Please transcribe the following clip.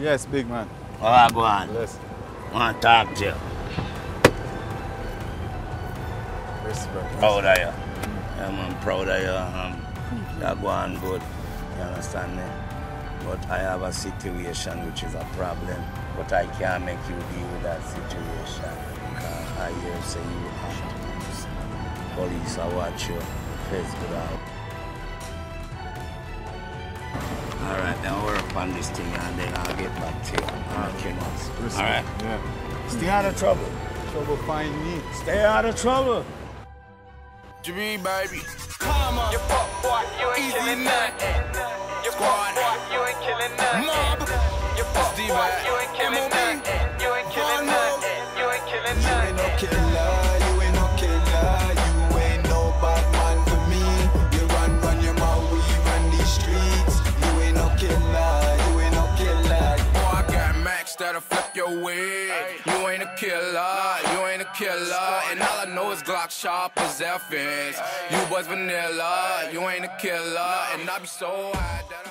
Yes, big man. Oh, I go on. Bless. Want to talk to you. Respect. Proud of you. Yeah, man, proud of you. Um, you go on good. You understand me? But I have a situation which is a problem. But I can't make you deal with that situation. Because I hear say you have police are watch you. Face good out. Alright, then work on this thing and then I'll get back to you. I'll make you know. Respect. Alright? Yeah. Stay out of trouble. Trouble find me. Stay out of trouble. Jimmy, baby. Come on. You fuck boy, you ain't killing nut. nothing. You fuck boy, you ain't killing nothing. Mob. You fuck boy, you ain't killing MOB. nothing. You ain't killing Follow. nothing. You ain't killing You ain't no killer, That'll flip your wig. You ain't a killer, you ain't a killer. And all I know is Glock sharp as F. You was vanilla, you ain't a killer. And I be so high